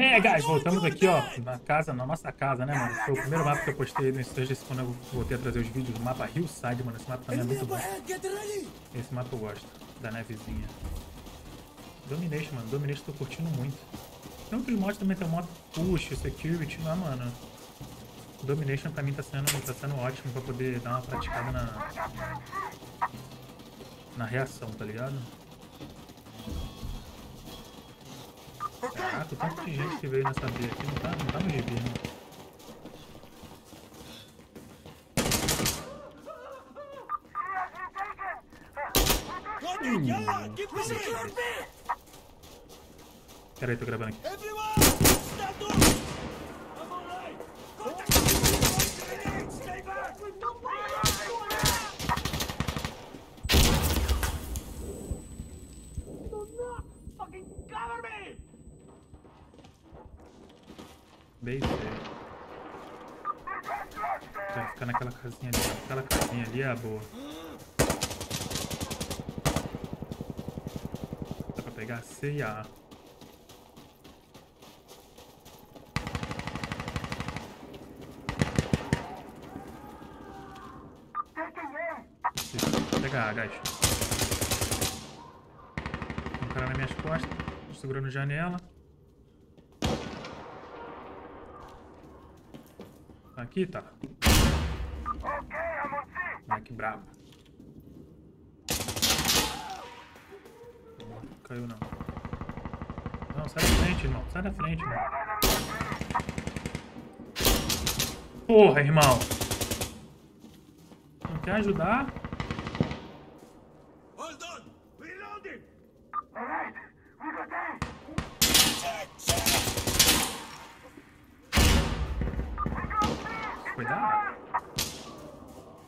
É, guys, voltamos aqui, ó, na casa, na nossa casa, né, mano? Foi o primeiro mapa que eu postei no Sturgis quando eu voltei a trazer os vídeos do mapa Hillside, mano. Esse mapa também é muito bom. Esse mapa eu gosto, da nevezinha. Domination, mano. Domination tô curtindo muito. Tem outros mods também, tem o modo Push, Security, lá, mano. Domination pra mim tá sendo, tá sendo ótimo pra poder dar uma praticada na... Na reação, tá ligado? Caraca, o tanto de gente que veio nessa B aqui não tá, não tá no GB, né? Pera aí, tô gravando aqui. Bem feio. Vai ficar naquela casinha ali. Aquela casinha ali é a boa. Dá pra pegar C e A. Vou pegar A, guys. Tem um cara nas minhas costas. Segurando janela. Aqui tá. Ai, que brabo. Caiu não. Não, sai da frente, irmão. Sai da frente, irmão. Porra, irmão. Não quer ajudar? Cuidado.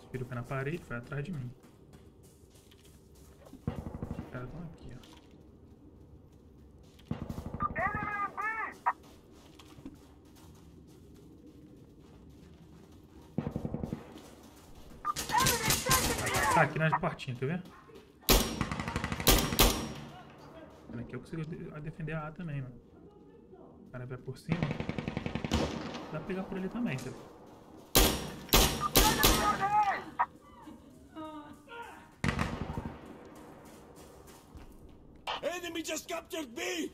Subiu o pé na parede, foi atrás de mim. Os caras estão aqui, ó. Tá aqui nas portinhas, quer ver? Aqui eu consigo de- defender a A também, mano. O cara vai por cima. Dá pra pegar por ele também, tá? Enemy just captured B!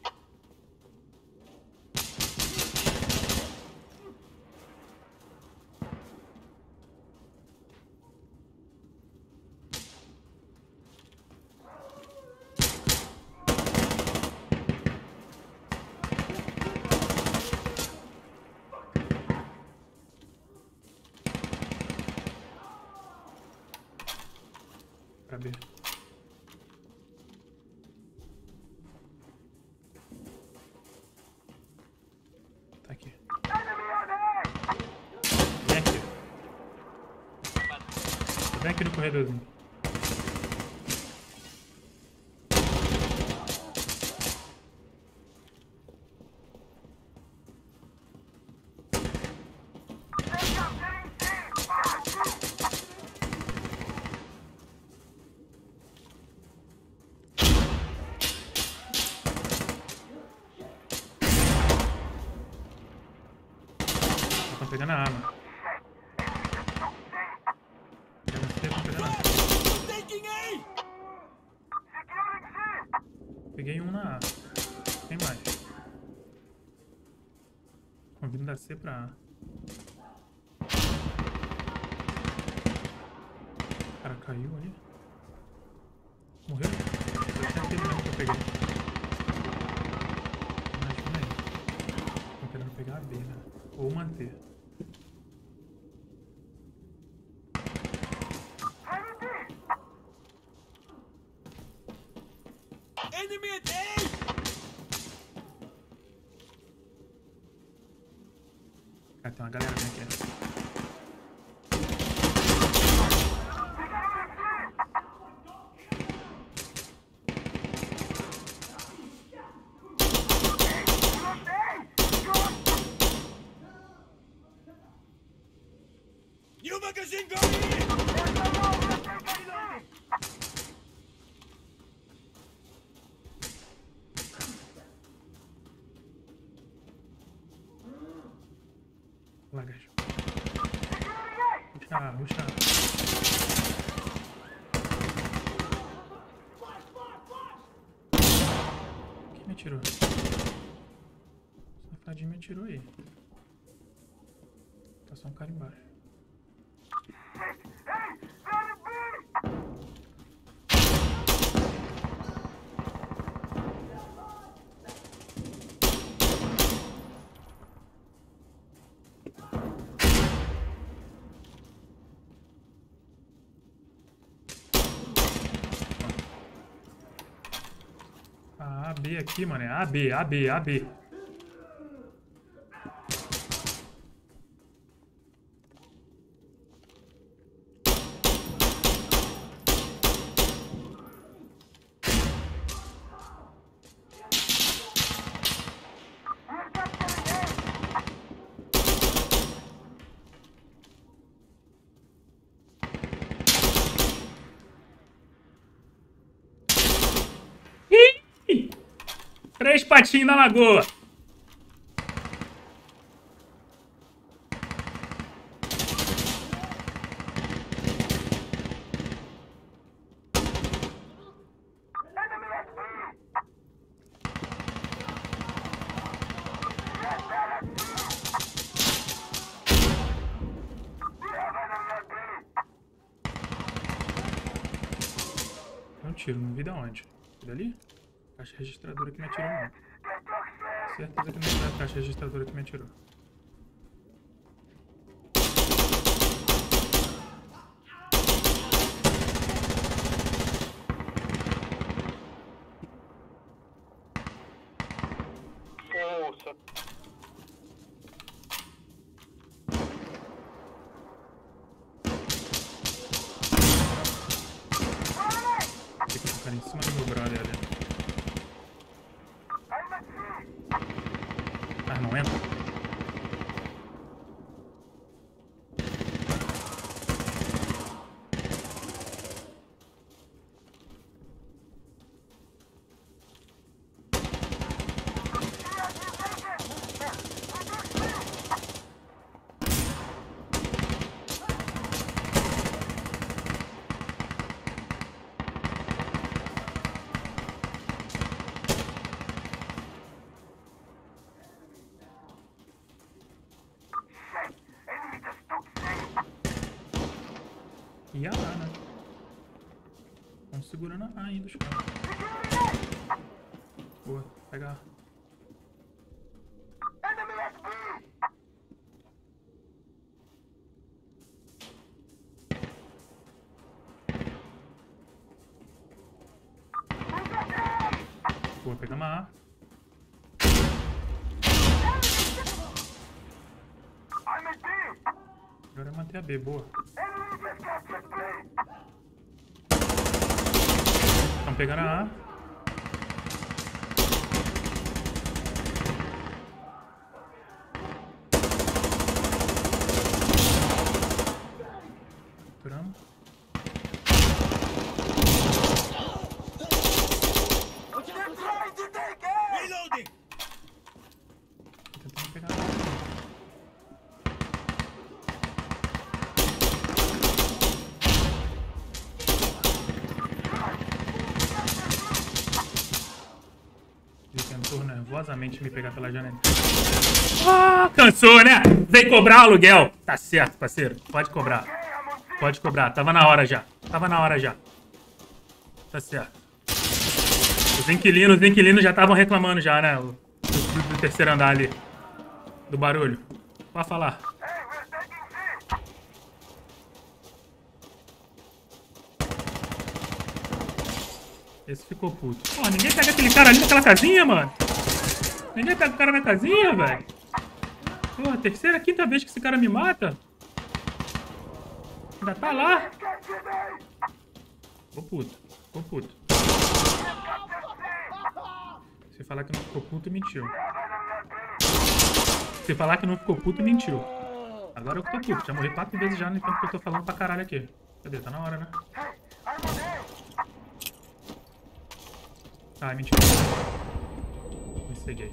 Pra aqui no corredorzinho. Estão pegando a arma. Pegando C, tão pegando a arma. Taking A! Peguei um na A. Tem mais. Estão vindo da C pra A. O cara caiu ali. Morreu? Foi até aquele mesmo que eu peguei. Mas querendo pegar a B, né? Ou manter. Enemy at A! Cara, tem uma galera vindo. New magazine going in! Atirou? O safadinho me atirou aí. Tá só um cara embaixo. AB aqui, mano. É AB, AB, AB. Três patinhos na lagoa. Não tiro, não vi da onde. Dali? Caixa registradora que me atirou, não. Certeza que não foi a caixa registradora que me atirou. Ficar em cima do meu brother ali. Ah, não entra? E a lá, né? Estão segurando a ainda os caras. Boa, pega. Boa, pegamos a A. Agora é manter a B, boa. Estão pegando a A. nervosamente me pegar pela janela. Ah, cansou, né? Vem cobrar aluguel. Tá certo, parceiro. Pode cobrar. Pode cobrar. Tava na hora já. Tava na hora já. Tá certo. Os inquilinos, os inquilinos já estavam reclamando já, né? O- Do, do terceiro andar ali. Do barulho. Pode falar. Esse ficou puto. Pô, ninguém pega aquele cara ali naquela casinha, mano. Ninguém pega o cara na casinha, velho. Pô, terceira, quinta vez que esse cara me mata. Ainda tá lá. Ficou puto. Ficou puto. Se falar que não ficou puto, mentiu. Se falar que não ficou puto, mentiu. Agora eu que tô puto. Já morri quatro vezes já no tempo que eu tô falando pra caralho aqui. Cadê? Tá na hora, né? Ah, mentira peguei.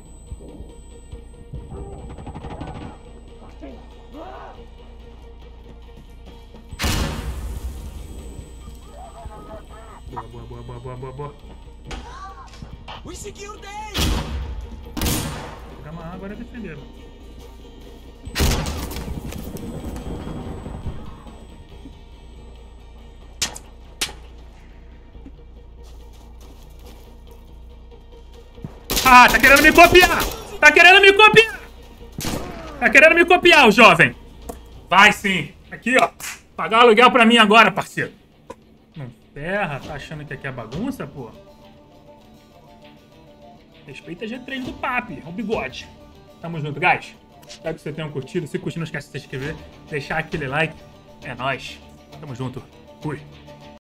Boa, boa, boa, boa, boa, boa, boa. We secured the Vou amarrar agora defender. Ah, tá querendo me copiar! Tá querendo me copiar! Tá querendo me copiar, o jovem! Vai sim! Aqui, ó. Pagar o aluguel pra mim agora, parceiro. Não ferra, tá achando que aqui é bagunça, pô? Respeita a G3 do PAP, é um bigode. Tamo junto, guys. Espero que vocês tenham curtido. Se curtir, não esquece de se inscrever, deixar aquele like. É nóis. Tamo junto. Fui.